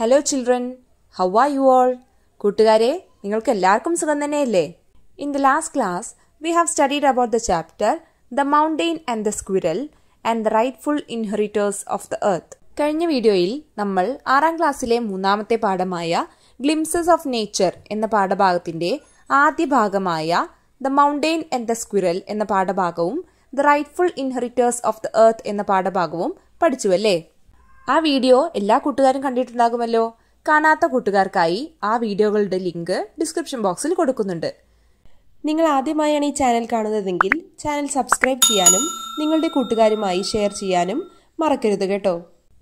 Hello children how are you all കൂട്ടുകാരെ നിങ്ങൾക്ക് എല്ലാവർക്കും സുഖം തന്നെയല്ലേ? In the last class we have studied about the chapter the mountain and the squirrel and the rightful inheritors of the earth കഴിഞ്ഞ വീഡിയോയിൽ നമ്മൾ ആറാം ക്ലാസ്സിലെ മൂന്നാമത്തെ പാഠമായ ഗ്ലിംസസ് ഓഫ് നേച്ചർ എന്ന പാഠഭാഗത്തിന്റെ ആദ്യ ഭാഗമായ the mountain and the squirrel എന്ന പാഠഭാഗവും the rightful inheritors of the earth എന്ന പാഠഭാഗവും പഠിച്ചുവല്ലേ? ആ വീഡിയോ എല്ലാ കൂട്ടുകാരും കണ്ടിട്ടുണ്ടാകുമല്ലോ. കാണാത്ത കൂട്ടുകാർക്കായി ആ വീഡിയോകളുടെ ലിങ്ക് ഡിസ്ക്രിപ്ഷൻ ബോക്സിൽ കൊടുക്കുന്നുണ്ട്. നിങ്ങൾ ആദ്യമായാണ് ഈ ചാനൽ കാണുന്നതെങ്കിൽ ചാനൽ സബ്സ്ക്രൈബ് ചെയ്യാനും നിങ്ങളുടെ കൂട്ടുകാരുമായി ഷെയർ ചെയ്യാനും മറക്കരുത് കേട്ടോ.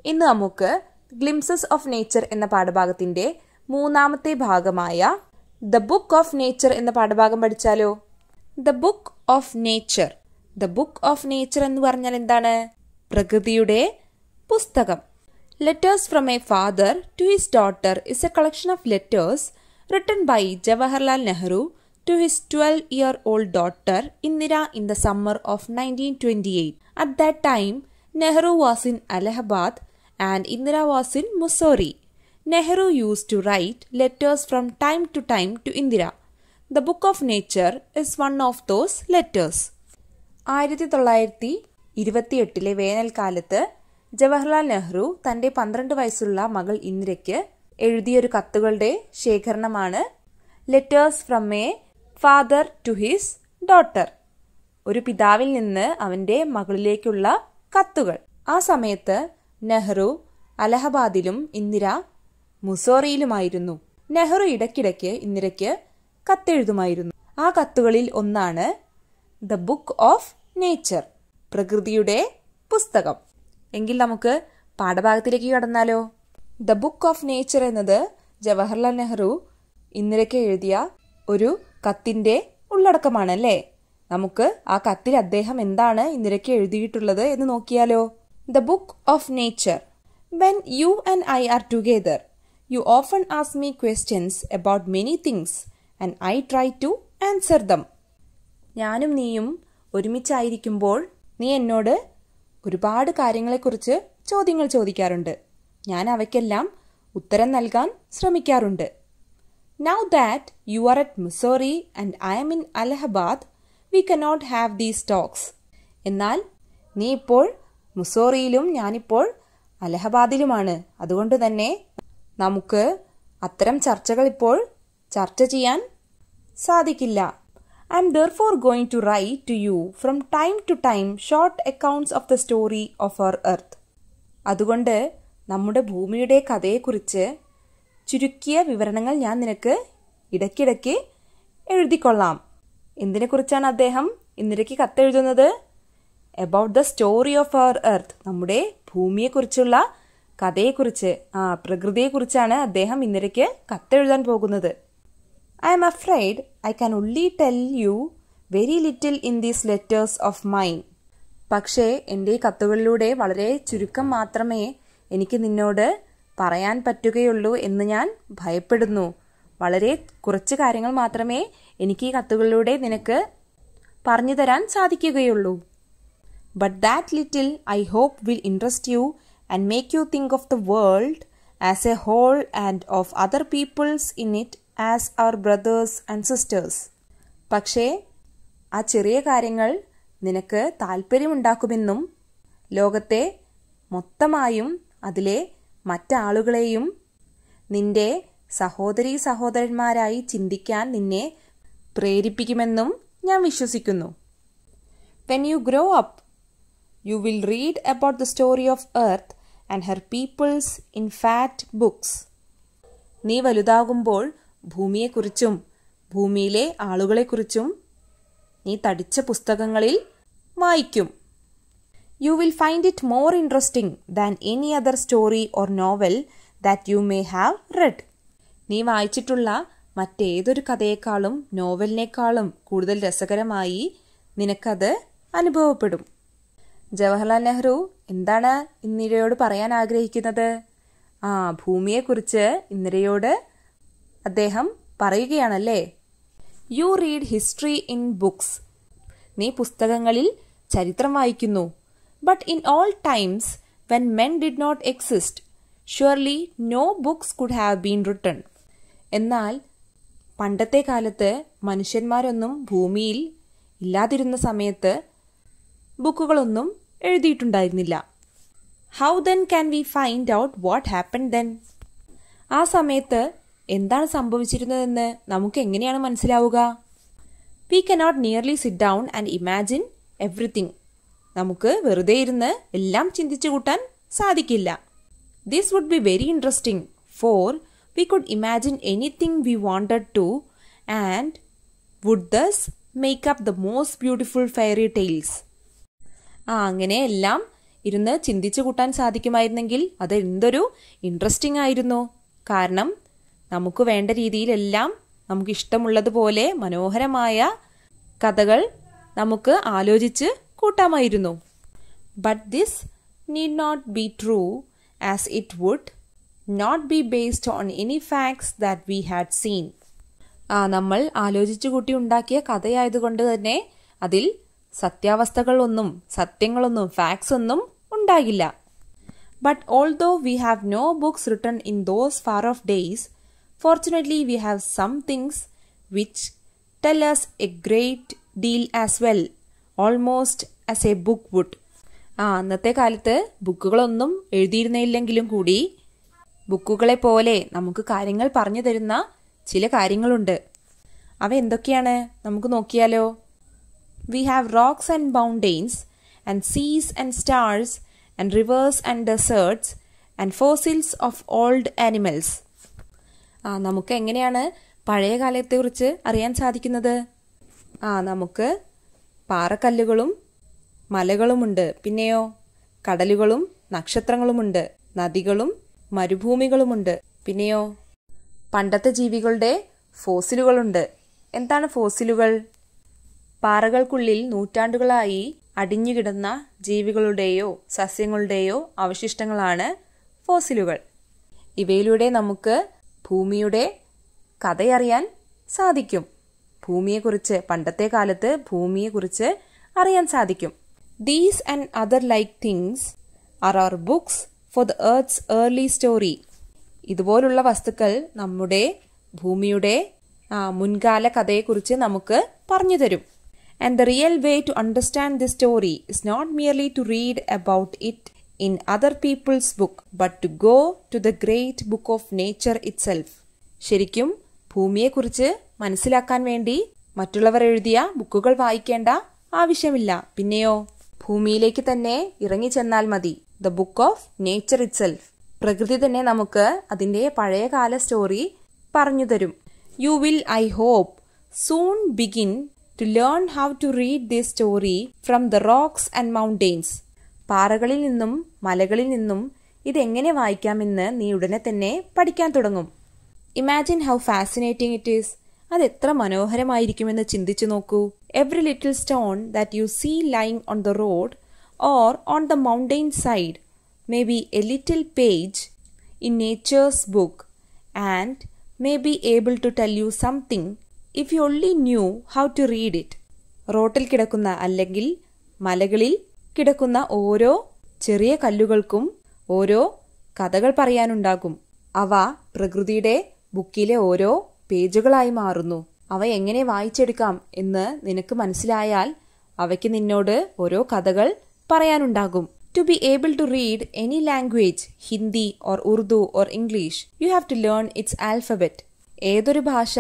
ഇന്ന് നമുക്ക് ഗ്ലിംസസ് ഓഫ് നേച്ചർ എന്ന പാഠഭാഗത്തിന്റെ മൂന്നാമത്തെ ഭാഗമായ ദ ബുക്ക് ഓഫ് നേച്ചർ എന്ന പാഠഭാഗം പഠിച്ചാലോ? The book of nature the book of nature എന്ന് പറഞ്ഞാൽ എന്താണ്? പ്രകൃതിയുടെ പുസ്തകം. Letters from a father to his daughter is a collection of letters written by Jawaharlal Nehru to his 12 year old daughter Indira in the summer of 1928. At that time, Nehru was in Allahabad and Indira was in Mussoorie. Nehru used to write letters from time to time to Indira. The Book of Nature is one of those letters. ആയിരത്തി തൊള്ളായിരത്തി ഇരുപത്തിയെട്ടിലെ വേനൽക്കാലത്ത് ജവഹർലാൽ നെഹ്റു തന്റെ പന്ത്രണ്ട് വയസ്സുള്ള മകൾ ഇന്ദിരയ്ക്ക് എഴുതിയൊരു കത്തുകളുടെ ശേഖരണമാണ് letters from a father to his daughter ഒരു പിതാവിൽ നിന്ന് അവന്റെ മകളിലേക്കുള്ള കത്തുകൾ. ആ സമയത്ത് നെഹ്റു അലഹബാദിലും ഇന്ദിര മുസോറിയിലുമായിരുന്നു. നെഹ്റു ഇടയ്ക്കിടയ്ക്ക് ഇന്ദിരയ്ക്ക് കത്തെഴുതുമായിരുന്നു. ആ കത്തുകളിൽ ഒന്നാണ് ദ ബുക്ക് ഓഫ് നേച്ചർ പ്രകൃതിയുടെ പുസ്തകം. എങ്കിൽ നമുക്ക് പാഠഭാഗത്തിലേക്ക് കടന്നാലോ. ദ ബുക്ക് ഓഫ് നേച്ചർ എന്നത് ജവഹർലാൽ നെഹ്റു ഇന്ദിരയ്ക്ക് എഴുതിയ ഒരു കത്തിന്റെ ഉള്ളടക്കമാണ് അല്ലേ നമുക്ക് ആ കത്തിൽ അദ്ദേഹം എന്താണ് ഇന്ദിരയ്ക്ക് എഴുതിയിട്ടുള്ളത് എന്ന് നോക്കിയാലോ. The book of nature when you and I are together you often ask me questions about many things and I try to answer them ഞാനും നീയും ഒരുമിച്ചായിരിക്കുമ്പോൾ നീ എന്നോട് ഒരുപാട് കാര്യങ്ങളെക്കുറിച്ച് ചോദ്യങ്ങൾ ചോദിക്കാറുണ്ട്. ഞാൻ അവയ്ക്കെല്ലാം ഉത്തരം നൽകാൻ ശ്രമിക്കാറുണ്ട്. Now that you are at Mussoorie and I'm in Allahabad we cannot have these talks എന്നാൽ നീ ഇപ്പോൾ മുസോറിയിലും ഞാനിപ്പോൾ അലഹബാദിലുമാണ്. അതുകൊണ്ട് തന്നെ നമുക്ക് അത്തരം ചർച്ചകൾ ഇപ്പോൾ ചർച്ച ചെയ്യാൻ സാധിക്കില്ല. I am therefore going to write to you from time to time short accounts of the story of our earth. അതുകൊണ്ട് നമ്മുടെ ഭൂമിയുടെ കഥയെക്കുറിച്ച് ചുരുക്കിയ വിവരണങ്ങൾ ഞാൻ നിനക്ക് ഇടയ്ക്കിടയ്ക്ക് എഴുതിക്കൊള്ളാം. എന്തിനെക്കുറിച്ചാണ് അദ്ദേഹം ഇന്ദിരയ്ക്ക് കത്തെഴുതുന്നത്? About the story of our earth നമ്മുടെ ഭൂമിയെക്കുറിച്ചുള്ള കഥയെക്കുറിച്ച് ആ പ്രകൃതിയെക്കുറിച്ചാണ് അദ്ദേഹം ഇന്ദിരയ്ക്ക് കത്തെഴുതാൻ പോകുന്നത്. I'm afraid I can only tell you very little in these letters of mine പക്ഷേ എന്റെ ഈ കത്തുകളിലൂടെ വളരെ ചുരുക്കം മാത്രമേ എനിക്ക് നിന്നോട് പറയാൻ പറ്റുകയുള്ളൂ എന്ന് ഞാൻ ഭയപ്പെടുന്നു. വളരെ കുറച്ച് കാര്യങ്ങൾ മാത്രമേ എനിക്ക് ഈ കത്തുകളിലൂടെ നിനക്ക് പറഞ്ഞു തരാൻ സാധിക്കുകയുള്ളൂ. But that little I hope will interest you and make you think of the world as a whole and of other peoples in it as our brothers and sisters പക്ഷേ ആ ചെറിയ കാര്യങ്ങൾ നിനക്ക് താല്പര്യമുണ്ടാക്കുമെന്നും ലോകത്തെ മൊത്തമായും അതിലെ മറ്റാളുകളെയും നിന്റെ സഹോദരീ സഹോദരന്മാരായി ചിന്തിക്കാൻ നിന്നെ പ്രേരിപ്പിക്കുമെന്നും ഞാൻ വിശ്വസിക്കുന്നു. When you grow up you will read about the story of earth and her peoples in fat books നീ വലുതാകുമ്പോൾ ഭൂമിയെക്കുറിച്ചും ഭൂമിയിലെ ആളുകളെക്കുറിച്ചും നീ തടിച്ച പുസ്തകങ്ങളിൽ വായിക്കും. You will find it more interesting than any other story or novel that you may have read നീ വായിച്ചിട്ടുള്ള മറ്റേതൊരു കഥയേക്കാളും നോവലിനേക്കാളും കൂടുതൽ രസകരമായി നിനക്കത് അനുഭവപ്പെടും. ജവഹർലാൽ നെഹ്റു എന്താണ് ഇന്നിരയോട് പറയാൻ ആഗ്രഹിക്കുന്നത്? ആ ഭൂമിയെക്കുറിച്ച് ഇന്ദിരയോട് അദ്ദേഹം പറയുകയാണല്ലേ? You read history in books നീ പുസ്തകങ്ങളിൽ ചരിത്രം വായിക്കുന്നു. But in old times when men did not exist surely no books could have been written എന്നാൽ പണ്ടത്തെ കാലത്ത് മനുഷ്യന്മാരൊന്നും ഭൂമിയിൽ ഇല്ലാതിരുന്ന സമയത്ത് ബുക്കുകളൊന്നും എഴുതിയിട്ടുണ്ടായിരുന്നില്ല. How then can we find out what happen then ആ സമയത്ത് എന്താണ് സംഭവിച്ചിരുന്നതെന്ന് നമുക്ക് എങ്ങനെയാണ് മനസ്സിലാവുക? We cannot nearly sit down and imagine everything നമുക്ക് വെറുതെ ഇരുന്ന് എല്ലാം ചിന്തിച്ചു കൂട്ടാൻ സാധിക്കില്ല. This would be very interesting for we could imagine anything we wanted to and would thus make up the most beautiful fairy tales ആ അങ്ങനെ എല്ലാം ഇരുന്ന് ചിന്തിച്ചു കൂട്ടാൻ സാധിക്കുമായിരുന്നെങ്കിൽ അത് എന്തൊരു ഇൻട്രസ്റ്റിംഗ് ആയിരുന്നു. കാരണം നമുക്ക് വേണ്ട രീതിയിലെല്ലാം നമുക്ക് ഇഷ്ടമുള്ളതുപോലെ മനോഹരമായ കഥകൾ നമുക്ക് ആലോചിച്ച് കൂട്ടാമായിരുന്നു. But this need not be true as it would not be based on any facts that we had seen ആ നമ്മൾ ആലോചിച്ചു കൂട്ടി ഉണ്ടാക്കിയ കഥയായതുകൊണ്ട് തന്നെ അതിൽ സത്യാവസ്ഥകളൊന്നും സത്യങ്ങളൊന്നും ഫാക്ട്സ് ഒന്നും ഉണ്ടാകില്ല. But although we have no books written in those far off days fortunately we have some things which tell us a great deal as well almost as a book would ആ അന്നത്തെ കാലത്ത് ബുക്കുകളൊന്നും എഴുതിയിരുന്നില്ലെങ്കിലും കൂടി ബുക്കുകളെ പോലെ നമുക്ക് കാര്യങ്ങൾ പറഞ്ഞു തരുന്ന ചില കാര്യങ്ങളുണ്ട്. അവ എന്തൊക്കെയാണ്? നമുക്ക് നോക്കിയാലോ. We have rocks and mountains and seas and stars and rivers and deserts and fossils of old animals ആ നമുക്ക് എങ്ങനെയാണ് പഴയ കാലത്തെക്കുറിച്ച് അറിയാൻ സാധിക്കുന്നത്? ആ നമുക്ക് പാറക്കല്ലുകളും മലകളുമുണ്ട്. പിന്നെയോ കടലുകളും നക്ഷത്രങ്ങളുമുണ്ട്. നദികളും മരുഭൂമികളുമുണ്ട്. പിന്നെയോ പണ്ടത്തെ ജീവികളുടെ ഫോസിലുകളുണ്ട്. എന്താണ് ഫോസിലുകൾ? പാറകൾക്കുള്ളിൽ നൂറ്റാണ്ടുകളായി അടിഞ്ഞുകിടന്ന ജീവികളുടെയോ സസ്യങ്ങളുടെയോ അവശിഷ്ടങ്ങളാണ് ഫോസിലുകൾ. ഇവയിലൂടെ നമുക്ക് ഭൂമിയുടെ കഥയറിയാൻ സാധിക്കും. ഭൂമിയെക്കുറിച്ച് പണ്ടത്തെ കാലത്ത് ഭൂമിയെക്കുറിച്ച് അറിയാൻ സാധിക്കും. These and other like things are our books for the earth's early story ഇതുപോലുള്ള വസ്തുക്കൾ നമ്മുടെ ഭൂമിയുടെ മുൻകാല കഥയെക്കുറിച്ച് നമുക്ക് പറഞ്ഞു തരും. And the real way to understand the story is not merely to read about it in other peoples book but to go to the great book of nature itself ശരിക്കും ഭൂമിയെക്കുറിച്ച് മനസ്സിലാക്കാൻ വേണ്ടി മറ്റുള്ളവർ എഴുതിയ ബുക്കുകൾ വായിക്കേണ്ട ആവശ്യമില്ല. പിന്നെയോ ഭൂമിയിലേക്ക് തന്നെ ഇറങ്ങിച്ചെന്നാൽ മതി. The book of nature itself പ്രകൃതി തന്നെ നമുക്ക് അതിന്റെ പഴയകാല സ്റ്റോറി പറഞ്ഞു തരും. You will I hope soon begin to learn how to read this story from the rocks and mountains പാറകളിൽ നിന്നും മലകളിൽ നിന്നും ഇതെങ്ങനെ വായിക്കാമെന്ന് നീ ഉടനെ തന്നെ പഠിക്കാൻ തുടങ്ങും. Imagine how fascinating it is അത് എത്ര മനോഹരമായിരിക്കുമെന്ന് ചിന്തിച്ചു നോക്കൂ. Every little stone that you see lying on the road or on the mountain side may be a little page in nature's book and may be able to tell you something if you only knew how to read it റോട്ടിൽ കിടക്കുന്ന അല്ലെങ്കിൽ മലകളിൽ കിടക്കുന്ന ഓരോ ചെറിയ കല്ലുകൾക്കും ഓരോ കഥകൾ പറയാനുണ്ടാകും. അവ പ്രകൃതിയുടെ ബുക്കിലെ ഓരോ പേജുകളായി മാറുന്നു. അവ എങ്ങനെ വായിച്ചെടുക്കാം എന്ന് നിനക്ക് മനസ്സിലായാൽ അവയ്ക്ക് നിന്നോട് ഓരോ കഥകൾ പറയാനുണ്ടാകും. To be able to read any language Hindi or Urdu or English you have to learn its alphabet ഏതൊരു ഭാഷ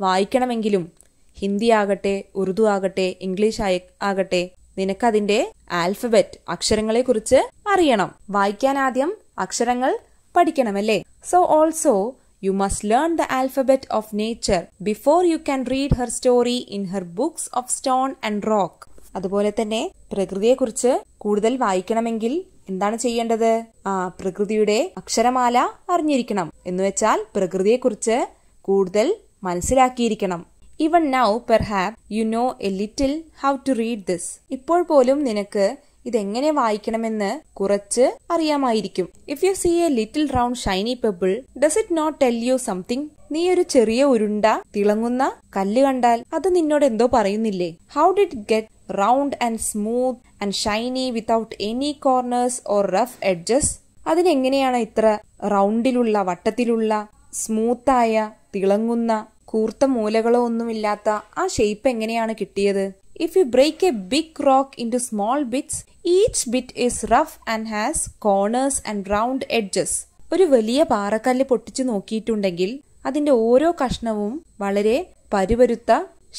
വായിക്കണമെങ്കിലും ഹിന്ദി ആകട്ടെ ഉറുദു ആകട്ടെ ഇംഗ്ലീഷ് ആകട്ടെ നിനക്കതിന്റെ ആൽഫബറ്റ് അക്ഷരങ്ങളെ കുറിച്ച് അറിയണം. വായിക്കാൻ ആദ്യം അക്ഷരങ്ങൾ പഠിക്കണമല്ലേ? So also you must learn the alphabet of nature before you can read her story in her books of stone and rock അതുപോലെ തന്നെ പ്രകൃതിയെക്കുറിച്ച് കൂടുതൽ വായിക്കണമെങ്കിൽ എന്താണ് ചെയ്യേണ്ടത്? ആ പ്രകൃതിയുടെ അക്ഷരമാല അറിഞ്ഞിരിക്കണം. എന്നുവെച്ചാൽ പ്രകൃതിയെക്കുറിച്ച് കൂടുതൽ മനസ്സിലാക്കിയിരിക്കണം. Even now perhaps you know a little how to read this ഇപ്പോൾ പോലും നിനക്ക് ഇതെങ്ങനെ വായിക്കണമെന്ന് കുറച്ച് അറിയാമായിരിക്കും. If you see a little round shiny pebble does it not tell you something നീ ഒരു ചെറിയ ഉരുണ്ട തിളങ്ങുന്ന കല്ല് കണ്ടാൽ അത് നിന്നോട് എന്തോ പറയുന്നില്ലേ? How did get round and smooth and shiny without any corners or rough edges അതിനെങ്ങനെയാണ് ഇത്ര റൗണ്ടിലുള്ള വട്ടത്തിലുള്ള സ്മൂത്തായ തിളങ്ങുന്ന കൂർത്ത മൂലകളോ ഒന്നുമില്ലാത്ത ആ ഷേപ്പ് എങ്ങനെയാണ് കിട്ടിയത്? If you break a big rock into small bits each bit is rough and has corners and round edges ഒരു വലിയ പാറക്കല്ല് പൊട്ടിച്ചു നോക്കിയിട്ടുണ്ടെങ്കിൽ അതിന്റെ ഓരോ കഷ്ണവും വളരെ പരുപരുത്ത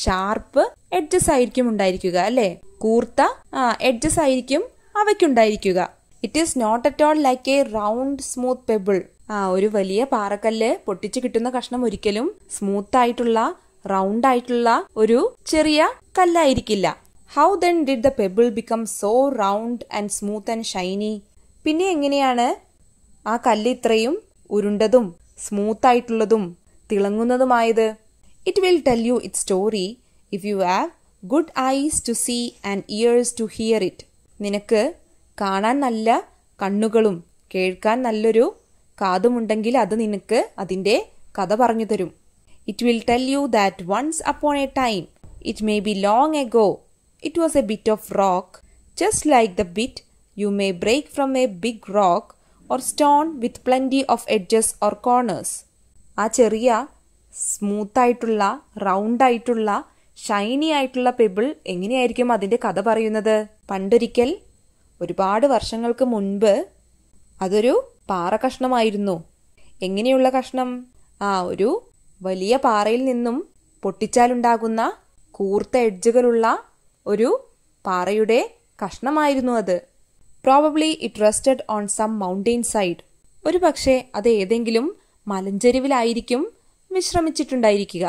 ഷാർപ്പ് എഡ്ജസ് ആയിരിക്കും ഉണ്ടായിരിക്കുക അല്ലെ? കൂർത്ത എഡ്ജസ് ആയിരിക്കും അവയ്ക്കുണ്ടായിരിക്കുക. It is not at all like a round smooth pebble ആ ഒരു വലിയ പാറക്കല്ല് പൊട്ടിച്ചു കിട്ടുന്ന കഷ്ണം ഒരിക്കലും സ്മൂത്ത് ആയിട്ടുള്ള റൗണ്ട് ആയിട്ടുള്ള ഒരു ചെറിയ കല്ലായിരിക്കില്ല. How then did the pebble become so round and smooth and shiny പിന്നെ എങ്ങനെയാണ് ആ കല്ല് ഇത്രയും ഉരുണ്ടതും സ്മൂത്ത് ആയിട്ടുള്ളതും തിളങ്ങുന്നതുമായത്? It will tell you it story if you have good eyes to see and ears to hear it നിനക്ക് കാണാൻ നല്ല കണ്ണുകളും കേൾക്കാൻ നല്ലൊരു കാതുമുണ്ടെങ്കിൽ അത് നിനക്ക് അതിന്റെ കഥ പറഞ്ഞു തരും. It will tell you that once upon a time it may be long ago it was a bit of rock just like the bit you may break from a big rock or stone with plenty of edges or corners ആ ചെറിയ smooth ആയിട്ടുള്ള round ആയിട്ടുള്ള ഷൈനി ആയിട്ടുള്ള pebble എങ്ങനെയായിരിക്കും അതിന്റെ കഥ പറയുന്നത്? പണ്ടൊരിക്കൽ ഒരുപാട് വർഷങ്ങൾക്ക് മുൻപ് അതൊരു പാറ കഷ്ണമായിരുന്നു. എങ്ങനെയുള്ള കഷ്ണം? ആ ഒരു വലിയ പാറയിൽ നിന്നും പൊട്ടിച്ചാലുണ്ടാകുന്ന കൂർത്ത എഡ്ജുകളുള്ള ഒരു പാറയുടെ കഷ്ണമായിരുന്നു അത്. Probably it rested on some mountain side ഒരു പക്ഷേ അത് ഏതെങ്കിലും മലഞ്ചെരിവിലായിരിക്കും വിശ്രമിച്ചിട്ടുണ്ടായിരിക്കുക.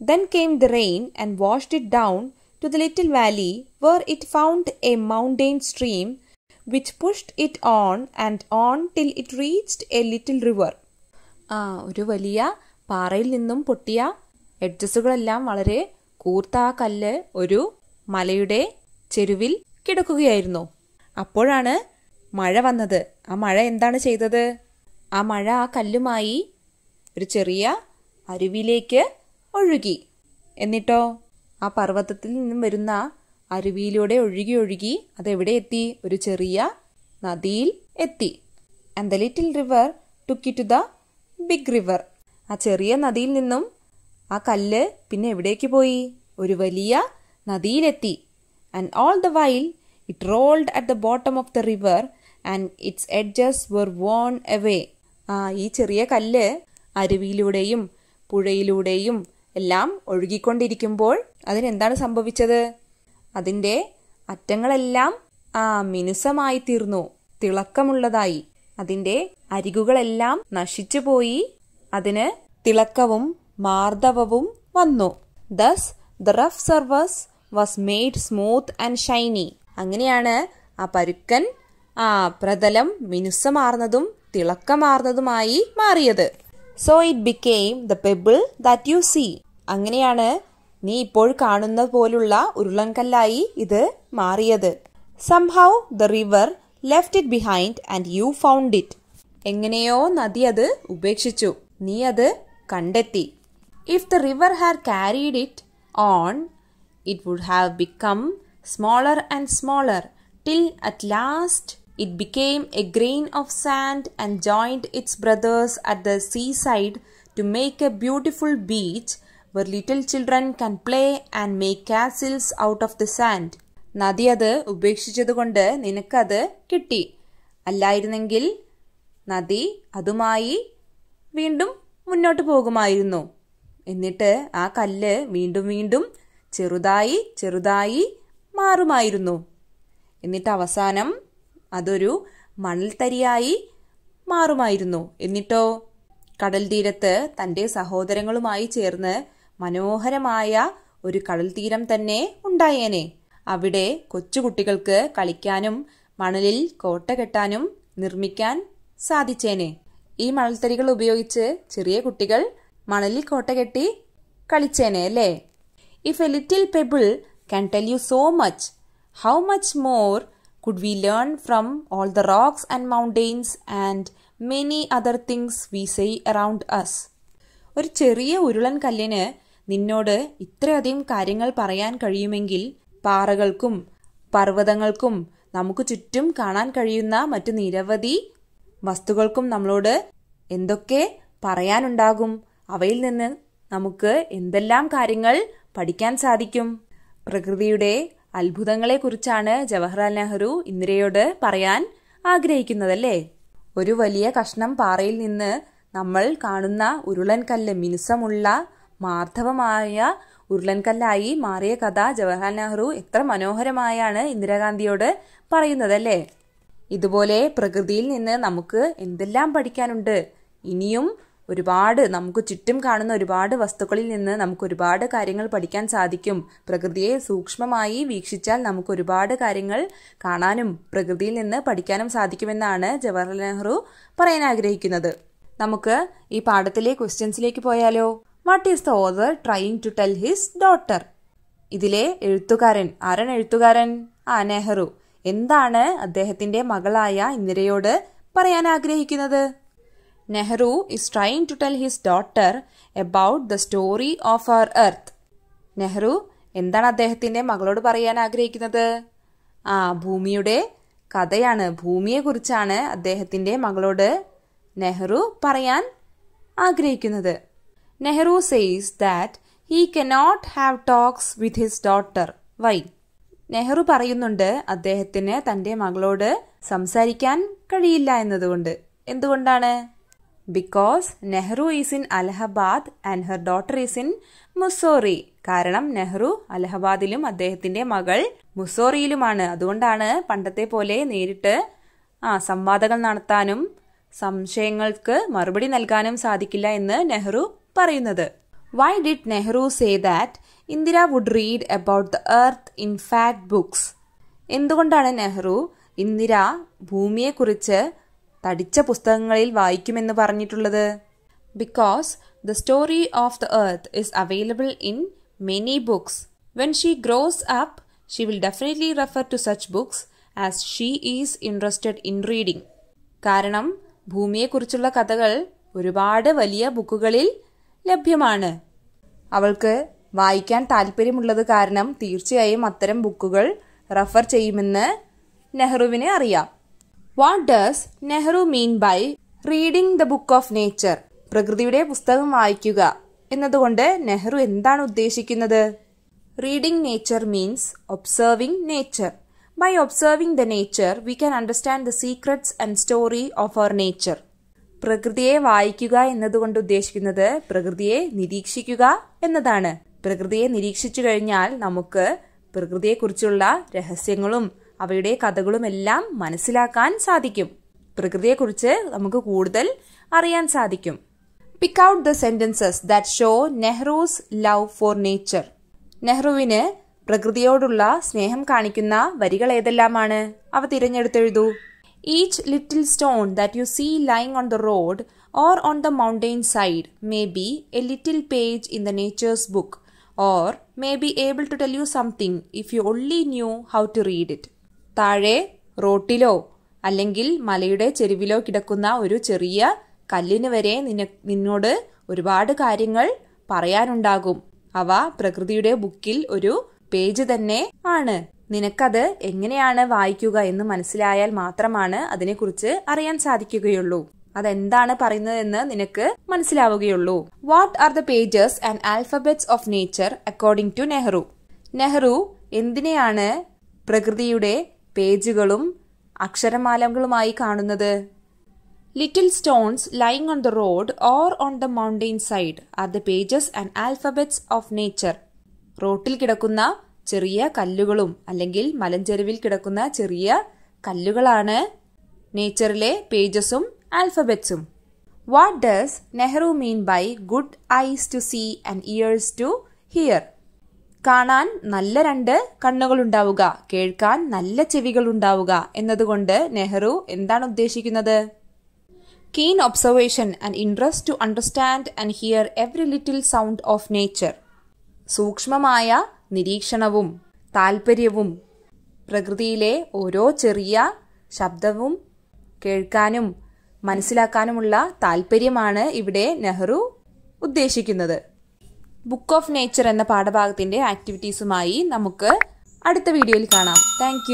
Then came the rain and washed it down to the little valley where it found a mountain stream which pushed it on and on till it reached a little river ആ ഒരു വലിയ പാറയിൽ നിന്നും പൊട്ടിയ എഡ്ജസ്റ്റുകളെല്ലാം വളരെ കൂർത്ത ആ കല്ല് ഒരു മലയുടെ ചെരുവിൽ കിടക്കുകയായിരുന്നു. അപ്പോഴാണ് മഴ വന്നത്. ആ മഴ എന്താണ് ചെയ്തത്? ആ മഴ ആ കല്ലുമായി ഒരു ചെറിയ അരുവിയിലേക്ക് ഒഴുകി. എന്നിട്ടോ ആ പർവതത്തിൽ നിന്നും വരുന്ന അരുവിയിലൂടെ ഒഴുകി ഒഴുകി അതെവിടെ എത്തി? ഒരു ചെറിയ നദിയിൽ എത്തി. And the little river took it to the big river ആ ചെറിയ നദിയിൽ നിന്നും ആ കല്ല് പിന്നെ എവിടേക്ക് പോയി? ഒരു വലിയ നദിയിലെത്തി. And all the while it rolled at the bottom of the river and its edges were worn away ആ ഈ ചെറിയ കല്ല് അരുവിയിലൂടെയും പുഴയിലൂടെയും എല്ലാം ഒഴുകിക്കൊണ്ടിരിക്കുമ്പോൾ അതിനെന്താണ് സംഭവിച്ചത്? അതിന്റെ അറ്റങ്ങളെല്ലാം ആ മിനുസമായി തീർന്നു. തിളക്കമുള്ളതായി. അതിന്റെ അരികുകളെല്ലാം നശിച്ചുപോയി. അതിന് തിളക്കവും മാർദ്ദവവും വന്നു. Thus the rough surface was made smooth and shiny അങ്ങനെയാണ് ആ പരുക്കൻ ആ പ്രതലം മിനുസമാർന്നതും തിളക്കമാർന്നതുമായി മാറിയത്. So it became the pebble that you see അങ്ങനെയാണ് നീ ഇപ്പോൾ കാണുന്ന പോലുള്ള ഉരുളൻകല്ലായി ഇത് മാറിയത്. Somehow the river left it behind and you found it എങ്ങനെയോ നദി അത് ഉപേക്ഷിച്ചു. നീ അത് കണ്ടെത്തി. If the river had carried it on it would have become smaller and smaller till at last it became a grain of sand and joined its brothers at the seaside to make a beautiful beach where little children can play and make castles out of the sand. നദി അത് ഉപേക്ഷിച്ചതുകൊണ്ട് നിനക്കത് കിട്ടി. അല്ലായിരുന്നെങ്കിൽ നദി അതുമായി വീണ്ടും മുന്നോട്ട് പോകുമായിരുന്നു. എന്നിട്ട് ആ കല്ല് വീണ്ടും വീണ്ടും ചെറുതായി ചെറുതായി മാറുമായിരുന്നു. എന്നിട്ട് അവസാനം അതൊരു മണൽത്തരിയായി മാറുമായിരുന്നു. എന്നിട്ടോ? കടൽ തീരത്ത് തന്റെ സഹോദരങ്ങളുമായി ചേർന്ന് മനോഹരമായ ഒരു കടൽ തീരം തന്നെ ഉണ്ടായേനെ. അവിടെ കൊച്ചുകുട്ടികൾക്ക് കളിക്കാനും മണലിൽ കോട്ട കെട്ടാനും നിർമ്മിക്കാൻ സാധിച്ചേനെ. ഈ മണൽത്തരികൾ ഉപയോഗിച്ച് ചെറിയ കുട്ടികൾ മണലിൽ കോട്ട കെട്ടി കളിച്ചേനെ അല്ലേ? If a little pebble can tell you so much how much more could we learn from all the rocks and mountains and many other things we see around us ഒരു ചെറിയ ഉരുളൻ കല്ലിന് നിന്നോട് ഇത്രയധികം കാര്യങ്ങൾ പറയാൻ കഴിയുമെങ്കിൽ പാറകൾക്കും പർവതങ്ങൾക്കും നമുക്ക് ചുറ്റും കാണാൻ കഴിയുന്ന മറ്റു നിരവധി വസ്തുക്കൾക്കും നമ്മളോട് എന്തൊക്കെ പറയാനുണ്ടാകും? അവയിൽ നിന്ന് നമുക്ക് എന്തെല്ലാം കാര്യങ്ങൾ പഠിക്കാൻ സാധിക്കും? പ്രകൃതിയുടെ അത്ഭുതങ്ങളെക്കുറിച്ചാണ് ജവഹർലാൽ നെഹ്റു ഇന്ദിരയോട് പറയാൻ ആഗ്രഹിക്കുന്നതല്ലേ? ഒരു വലിയ കഷ്ണം പാറയിൽ നിന്ന് നമ്മൾ കാണുന്ന ഉരുളൻ കല്ല് മിനുസമുള്ള മാർദ്ധവമായ ഉരുളൻകല്ലായി മാറിയ കഥ ജവഹർലാൽ നെഹ്റു എത്ര മനോഹരമായാണ് ഇന്ദിരാഗാന്ധിയോട് പറയുന്നത് അല്ലേ ഇതുപോലെ പ്രകൃതിയിൽ നിന്ന് നമുക്ക് എന്തെല്ലാം പഠിക്കാനുണ്ട്? ഇനിയും ഒരുപാട് നമുക്ക് ചുറ്റും കാണുന്ന ഒരുപാട് വസ്തുക്കളിൽ നിന്ന് നമുക്ക് ഒരുപാട് കാര്യങ്ങൾ പഠിക്കാൻ സാധിക്കും. പ്രകൃതിയെ സൂക്ഷ്മമായി വീക്ഷിച്ചാൽ നമുക്ക് ഒരുപാട് കാര്യങ്ങൾ കാണാനും പ്രകൃതിയിൽ നിന്ന് പഠിക്കാനും സാധിക്കുമെന്നാണ് ജവഹർലാൽ നെഹ്റു പറയാൻ ആഗ്രഹിക്കുന്നത്. നമുക്ക് ഈ പാഠത്തിലെ ക്വസ്റ്റ്യൻസിലേക്ക് പോയാലോ? What is the author trying to tell his daughter ഇതിലെ എഴുത്തുകാരൻ ആരാണ് എഴുത്തുകാരൻ? ആ നെഹ്റു. എന്താണ് അദ്ദേഹത്തിന്റെ മകളായ ഇന്ദിരയോട് പറയാൻ ആഗ്രഹിക്കുന്നത്? Nehru is trying to tell his daughter about the story of our earth Nehru എന്താണ് അദ്ദേഹത്തിന്റെ മകളോട് പറയാൻ ആഗ്രഹിക്കുന്നത്? ആ ഭൂമിയുടെ കഥയാണ്. ഭൂമിയെക്കുറിച്ചാണ് അദ്ദേഹത്തിന്റെ മകളോട് നെഹ്റു പറയാൻ ആഗ്രഹിക്കുന്നത്. Nehru says that he cannot have talks with his daughter why Nehru പറയുന്നുണ്ട് അദ്ദേഹത്തിന് തന്റെ മകളോട് സംസാരിക്കാൻ കഴിയില്ല എന്നതുകൊണ്ട്. എന്തുകൊണ്ടാണ്? Because Nehru is in Allahabad and her daughter is in Mussoorie കാരണം നെഹ്റു അലഹബാദിലും അദ്ദേഹത്തിന്റെ മകൾ മുസോറിയിലുമാണ് അതുകൊണ്ടാണ് പണ്ടത്തെ പോലെ നേരിട്ട് ആ സംവാദങ്ങൾ നടത്താനും സംശയങ്ങൾക്ക് മറുപടി നൽകാനും സാധിക്കില്ല എന്ന് നെഹ്റു പറയുന്നത്. Why did Nehru say that Indira would read about the earth in fact books എന്തുകൊണ്ടാണ് നെഹ്റു ഇന്ദിര ഭൂമിയെക്കുറിച്ച് തടിച്ച പുസ്തകങ്ങളിൽ വായിക്കുമെന്ന് പറഞ്ഞിട്ടുള്ളത്? Because the story of the earth is available in many books when she grows up she will definitely refer to such books as she is interested in reading കാരണം ഭൂമിയെക്കുറിച്ചുള്ള കഥകൾ ഒരുപാട് വലിയ ബുക്കുകളിൽ ലഭ്യമാണ്. അവൾക്ക് വായിക്കാൻ താല്പര്യമുള്ളത് കാരണം തീർച്ചയായും അത്തരം ബുക്കുകൾ റഫർ ചെയ്യുമെന്ന് നെഹ്റുവിന് അറിയാം. What does Nehru mean by reading the book of nature പ്രകൃതിയുടെ പുസ്തകം വായിക്കുക എന്നതുകൊണ്ട് നെഹ്റു എന്താണ് ഉദ്ദേശിക്കുന്നത്? Reading nature means observing nature by observing the nature we can understand the secrets and story of our nature പ്രകൃതിയെ വായിക്കുക എന്നതുകൊണ്ട് ഉദ്ദേശിക്കുന്നത് പ്രകൃതിയെ നിരീക്ഷിക്കുക എന്നതാണ്. പ്രകൃതിയെ നിരീക്ഷിച്ചു കഴിഞ്ഞാൽ നമുക്ക് പ്രകൃതിയെക്കുറിച്ചുള്ള രഹസ്യങ്ങളും അവയുടെ കഥകളും എല്ലാം മനസ്സിലാക്കാൻ സാധിക്കും. പ്രകൃതിയെക്കുറിച്ച് നമുക്ക് കൂടുതൽ അറിയാൻ സാധിക്കും. Pick out the sentences that show Nehru's love for nature നെഹ്റുവിന് പ്രകൃതിയോടുള്ള സ്നേഹം കാണിക്കുന്ന വരികൾ ഏതെല്ലാമാണ്? അവ തിരഞ്ഞെടുത്തെഴുതൂ. Each little stone that you see lying on the road or on the mountain side may be a little page in the nature's book or may be able to tell you something if you only knew how to read it താഴെ റോട്ടിലോ അല്ലെങ്കിൽ മലയുടെ ചെരുവിലോ കിടക്കുന്ന ഒരു ചെറിയ കല്ലിന് വരെ നിന നിന്നോട് ഒരുപാട് കാര്യങ്ങൾ പറയാനുണ്ടാകും. അവ പ്രകൃതിയുടെ ബുക്കിൽ ഒരു പേജ് തന്നെ ആണ്. നിനക്കത് എങ്ങനെയാണ് വായിക്കുക എന്ന് മനസ്സിലായാൽ മാത്രമാണ് അതിനെക്കുറിച്ച് അറിയാൻ സാധിക്കുകയുള്ളൂ. അതെന്താണ് പറയുന്നതെന്ന് നിനക്ക് മനസ്സിലാവുകയുള്ളൂ. What are the pages and alphabets of nature according to Nehru Nehru എന്തിനെയാണ് പ്രകൃതിയുടെ പേജുകളും അക്ഷരമാലകളുമായി കാണുന്നത്? Little stones lying on the road or on the mountain side are the pages and alphabets of nature റോട്ടിൽ കിടക്കുന്ന ചെറിയ കല്ലുകളും അല്ലെങ്കിൽ മലഞ്ചെരുവിൽ കിടക്കുന്ന ചെറിയ കല്ലുകളാണ് നേച്ചറിലെ പേജസും ആൽഫബറ്റ്സും what does Nehru mean by good eyes to see and ears to hear കാണാൻ നല്ല രണ്ട് കണ്ണുകളുണ്ടാവുക കേൾക്കാൻ നല്ല ചെവികൾ ഉണ്ടാവുക എന്നതുകൊണ്ട് നെഹ്റു എന്താണ് ഉദ്ദേശിക്കുന്നത്? Keen observation and interest to understand and hear every little sound of nature സൂക്ഷ്മമായ നിരീക്ഷണവും താൽപ്പര്യവും പ്രകൃതിയിലെ ഓരോ ചെറിയ ശബ്ദവും കേൾക്കാനും മനസ്സിലാക്കാനുമുള്ള താല്പര്യമാണ് ഇവിടെ നെഹ്റു ഉദ്ദേശിക്കുന്നത്. ബുക്ക് ഓഫ് നേച്ചർ എന്ന പാഠഭാഗത്തിന്റെ ആക്ടിവിറ്റീസുമായി നമുക്ക് അടുത്ത വീഡിയോയിൽ കാണാം. താങ്ക്